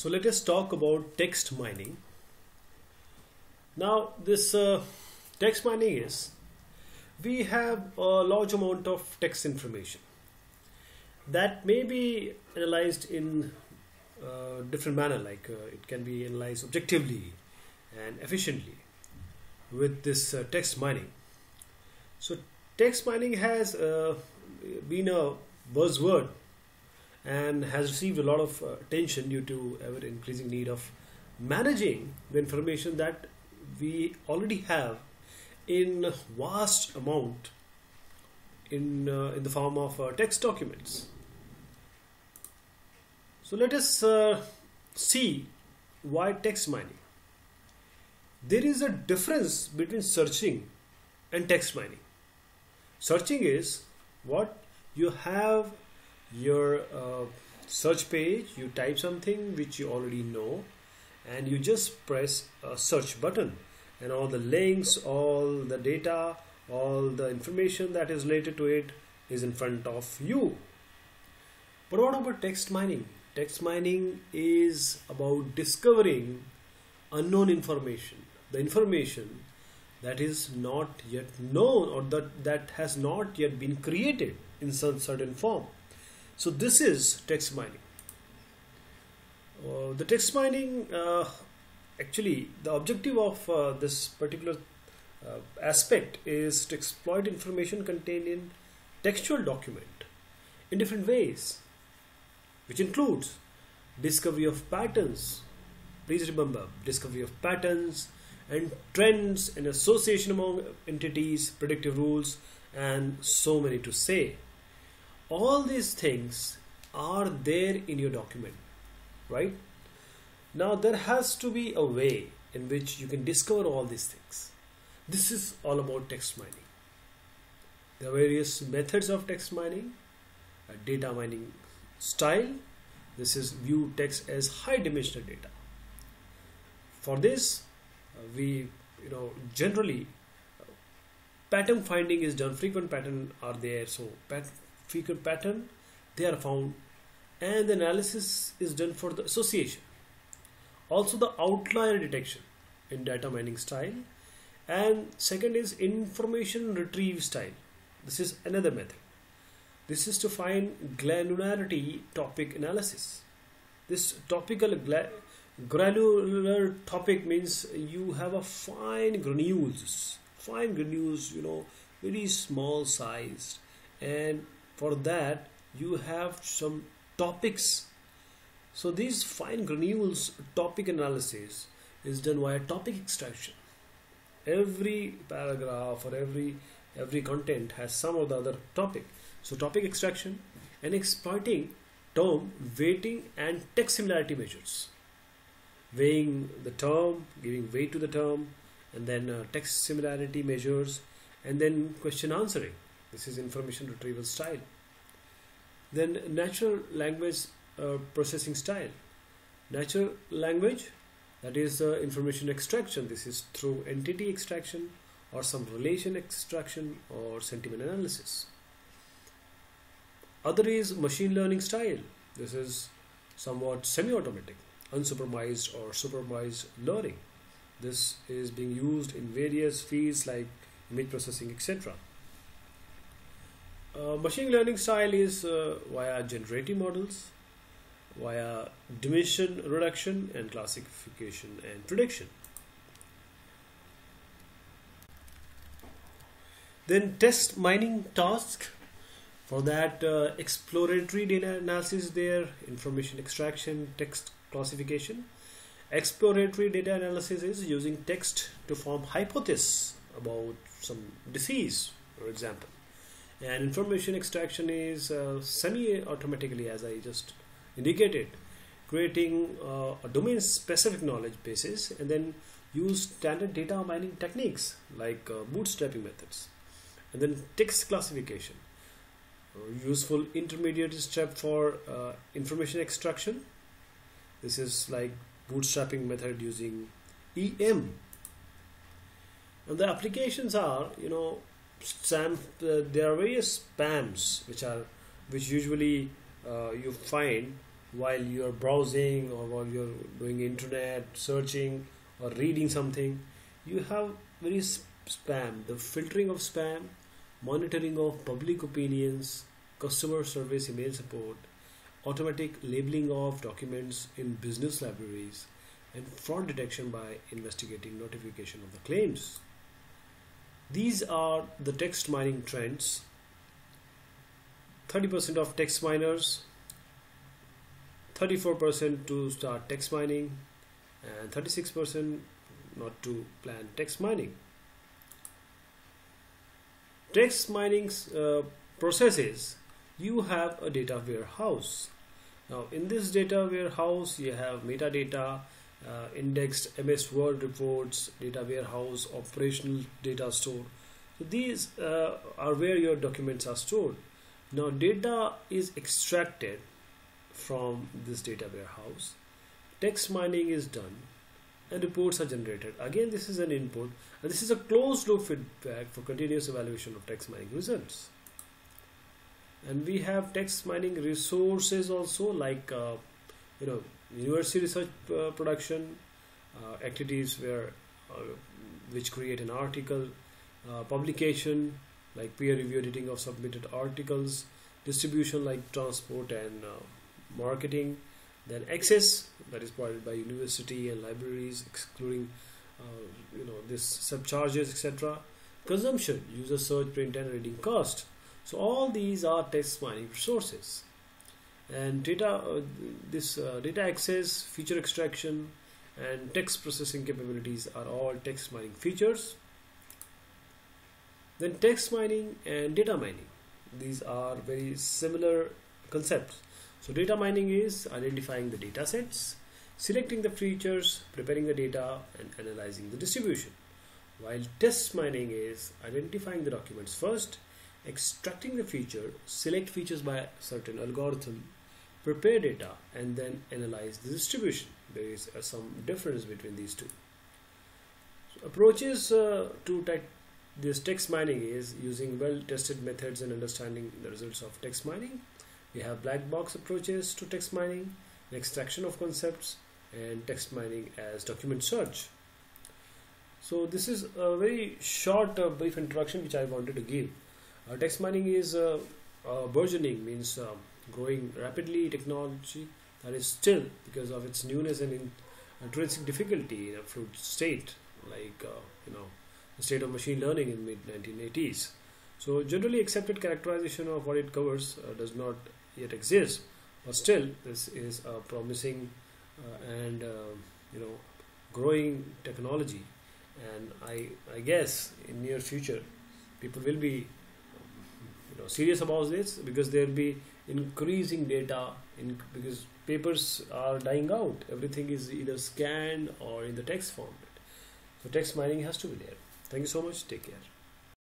So let us talk about text mining. Now this uh, text mining is we have a large amount of text information that may be analyzed in uh, different manner like uh, it can be analyzed objectively and efficiently with this uh, text mining so text mining has uh, been a buzzword and has received a lot of uh, attention due to ever increasing need of managing the information that we already have in vast amount in uh, in the form of uh, text documents. So let us uh, see why text mining. There is a difference between searching and text mining. Searching is what you have your uh, search page you type something which you already know and you just press a search button and all the links all the data all the information that is related to it is in front of you. But what about text mining? Text mining is about discovering unknown information the information that is not yet known or that that has not yet been created in some certain form so this is text mining. Uh, the text mining, uh, actually, the objective of uh, this particular uh, aspect is to exploit information contained in textual document in different ways, which includes discovery of patterns. Please remember, discovery of patterns and trends and association among entities, predictive rules, and so many to say all these things are there in your document right? Now there has to be a way in which you can discover all these things. This is all about text mining. There are various methods of text mining a data mining style. This is view text as high dimensional data. For this uh, we you know generally uh, pattern finding is done. Frequent pattern are there. So pat figure pattern they are found. And the analysis is done for the association. Also the outlier detection in data mining style. And second is information retrieve style. This is another method. This is to find granularity topic analysis. This topical granular topic means you have a fine granules fine granules you know very small sized. And for that you have some topics. So these fine granules topic analysis is done via topic extraction. Every paragraph or every every content has some or the other topic. So topic extraction and exploiting term weighting and text similarity measures. Weighing the term giving weight to the term and then uh, text similarity measures and then question answering this is information retrieval style. Then natural language uh, processing style. Natural language, that is uh, information extraction. This is through entity extraction or some relation extraction or sentiment analysis. Other is machine learning style. This is somewhat semi-automatic, unsupervised or supervised learning. This is being used in various fields like image processing, etc. Uh, machine learning style is uh, via generative models, via dimension reduction and classification and prediction. Then text mining task. For that, uh, exploratory data analysis there, information extraction, text classification. Exploratory data analysis is using text to form hypothesis about some disease, for example and information extraction is uh, semi-automatically as I just indicated creating uh, a domain specific knowledge basis and then use standard data mining techniques like uh, bootstrapping methods and then text classification. Useful intermediate step for uh, information extraction. This is like bootstrapping method using EM and the applications are you know spam uh, there are various spams which are which usually uh, you find while you're browsing or while you're doing internet searching or reading something. You have very spam the filtering of spam monitoring of public opinions customer service email support automatic labeling of documents in business libraries and fraud detection by investigating notification of the claims these are the text mining trends 30% of text miners 34% to start text mining and 36% not to plan text mining. Text mining uh, processes you have a data warehouse. Now in this data warehouse you have metadata, uh, indexed MS Word reports, data warehouse, operational data store. So these uh, are where your documents are stored. Now data is extracted from this data warehouse. Text mining is done and reports are generated. Again, this is an input and this is a closed loop feedback for continuous evaluation of text mining results. And we have text mining resources also like uh, you know university research uh, production uh, activities where uh, which create an article, uh, publication like peer review editing of submitted articles, distribution like transport and uh, marketing then access that is provided by university and libraries excluding you know this subcharges etc consumption user search print and reading cost. So all these are text mining resources and data uh, this uh, data access feature extraction and text processing capabilities are all text mining features. Then text mining and data mining. These are very similar concepts. So data mining is identifying the data sets, selecting the features, preparing the data and analyzing the distribution. While text mining is identifying the documents first, extracting the feature, select features by a certain algorithm, prepare data and then analyze the distribution. There is uh, some difference between these two. So approaches uh, to this text mining is using well-tested methods and understanding the results of text mining we have black box approaches to text mining, extraction of concepts, and text mining as document search. So this is a very short, uh, brief introduction which I wanted to give. Uh, text mining is uh, uh burgeoning, means um, growing rapidly technology that is still because of its newness and in, intrinsic difficulty in a fluid state, like uh, you know the state of machine learning in mid 1980s. So generally accepted characterization of what it covers uh, does not yet exist but still this is a promising uh, and uh, you know growing technology and I, I guess in near future people will be know serious about this because there will be increasing data in because papers are dying out. Everything is either scanned or in the text format. So text mining has to be there. Thank you so much. Take care